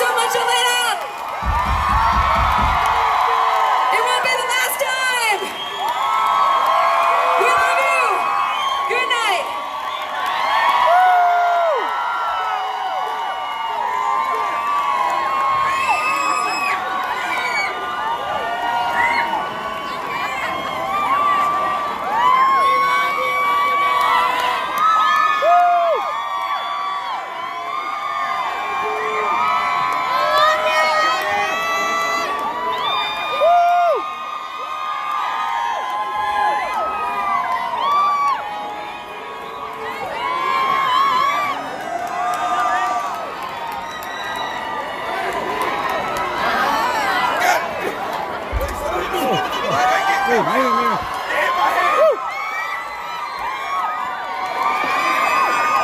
so much, Elena.